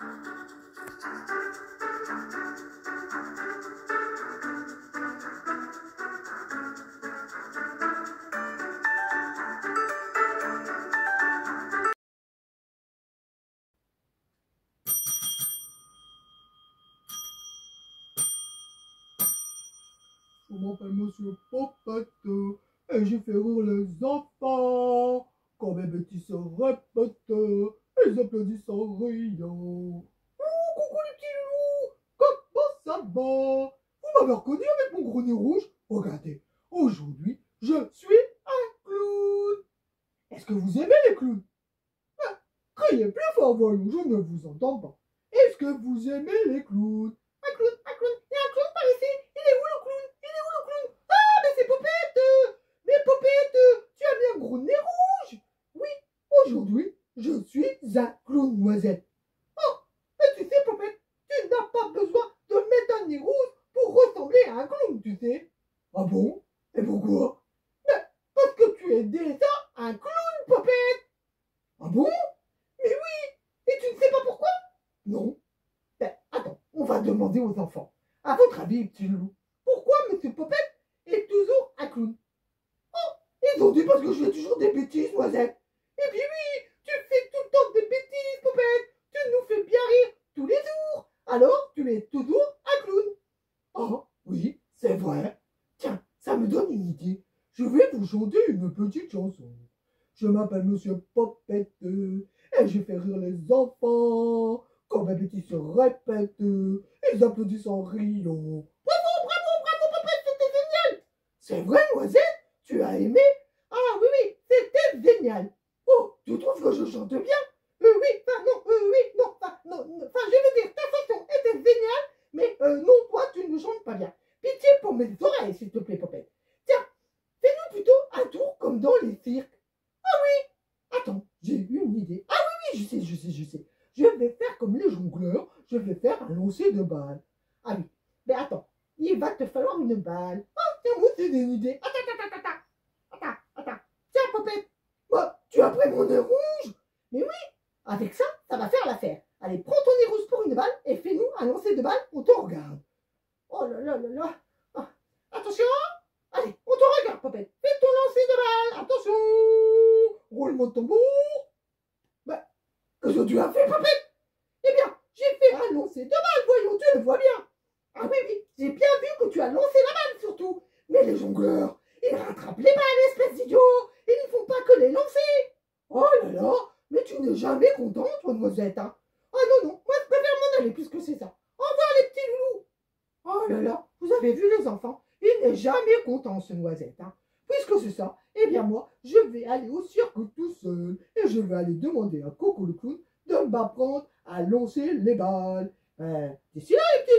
Je m'appelle Monsieur Popette et j'ai fait rire les enfants. Quand mes bêtises se répètent, ils applaudissent en riant. Ouh, coucou les petits loulous, comment ça va? Vous m'avez reconnu avec mon gros nez rouge? Regardez, aujourd'hui, je suis un clown. Est-ce que vous aimez les clowns? Ah, Criez plus fort, voyons, je ne vous entends pas. Est-ce que vous aimez les clowns Un clown, un clown, il y a un clown par ici. Il est où le clown Il est où le clown Ah, mais c'est Popette Mais Popette, tu as mis un gros nez rouge Oui, aujourd'hui, je suis un clown noisette. Oh, mais tu sais, Popette, tu n'as pas besoin de nez rouge pour ressembler à un clown, tu sais. Ah bon? Et pourquoi? Mais parce que tu es déjà un clown, Popette Ah bon? Mais oui Et tu ne sais pas pourquoi? Non. Ben, attends, on va demander aux enfants. À votre avis, petit loup, pourquoi Monsieur Popette est toujours un clown? Oh, ils ont dit parce que je fais toujours des bêtises, Noisette. Eh bien oui, tu fais tout le temps des bêtises, Popette. Tu nous fais bien rire tous les jours. Alors, tu es toujours un clown. Oh, oui, c'est vrai. Tiens, ça me donne une idée. Je vais vous chanter une petite chanson. Je m'appelle Monsieur Popette et je fais rire les enfants. Quand ma bêtise se répète, ils applaudissent en riant. Bravo, bravo, bravo, Popette, c'était génial. C'est vrai, Noisette Tu as aimé Ah oui, oui, c'était génial. Oh, tu trouves que je chante bien? Euh, Oui, oui, non, enfin, non, enfin, je veux dire, ta façon était géniale, mais euh, non, toi, tu ne chantes bien. Pitié pour mes oreilles, s'il te plaît, Popette. Tiens, fais-nous plutôt un tour comme dans les cirques. Ah oui Attends, j'ai une idée. Ah oui, oui, je sais, je sais, je sais. Je vais faire comme les jongleurs, je vais faire un lancer de balles. Ah oui, mais attends, il va te falloir une balle. Oh, tiens, moi, c'est une idée. Attends, attends, attends, attends, attends, attends. Tiens, Popette, bah, tu as pris mon nez rouge Mais oui, avec ça, ça va faire l'affaire. Allez, prends ton nez rouge pour une balle et fais-nous un lancer de balle, on te regarde. Oh là là là là. Ah, attention Allez, on te regarde, Popette. Fais ton lancer de balle. Attention Roulement de tambour. Bah, qu'est-ce que tu as fait, Popette Eh bien, j'ai fait un lancer de balle, voyons, tu le vois bien. Ah oui, oui, j'ai bien vu que tu as lancé la balle, surtout. Mais les jongleurs, ils rattrapent les balles, espèce d'idiot. Ils ne font pas que les lancer. Oh là là, mais tu n'es jamais content, toi, Noisette, hein Ah non, non, moi, je préfère m'en aller puisque c'est ça. Au revoir, les petits loulous. Oh vous avez vu les enfants? Il n'est jamais content ce noisette. Hein. Puisque c'est ça, eh bien moi, je vais aller au cirque tout seul et je vais aller demander à Coco le clown de m'apprendre à lancer les balles. Euh, D'ici là, les petits